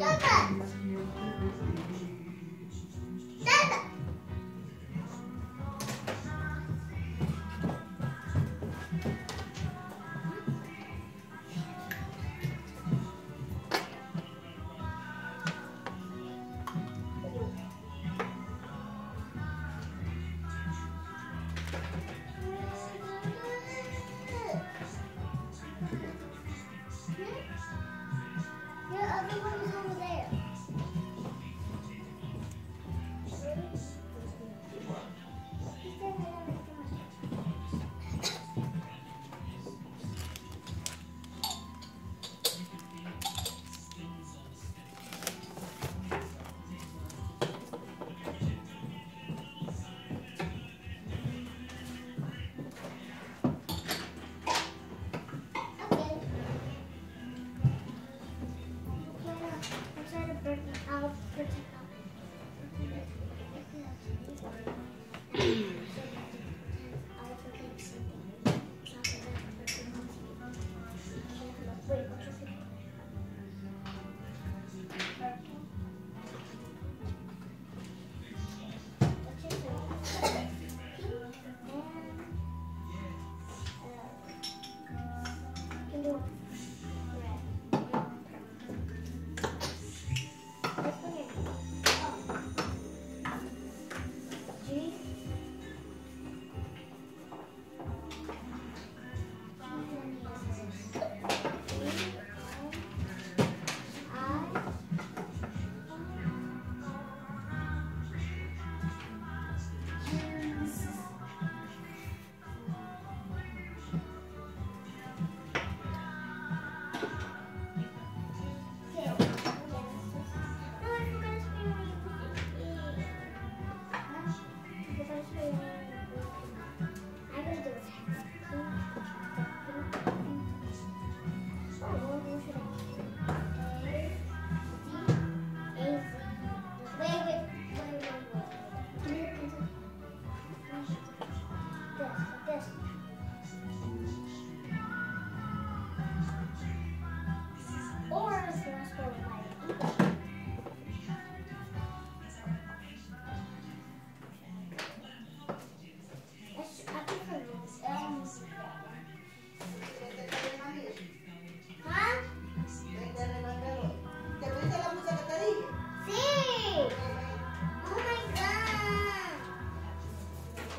哥哥